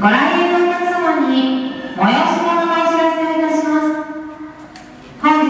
ご来園の皆様に催し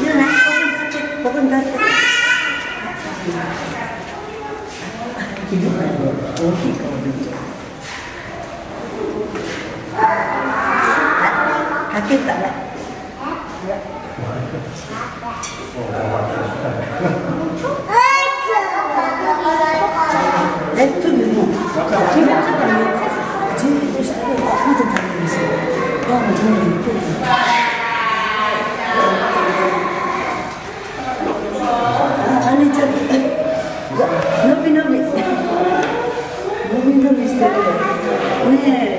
いやな、ここに 这个对。